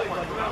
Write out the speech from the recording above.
Oh my God.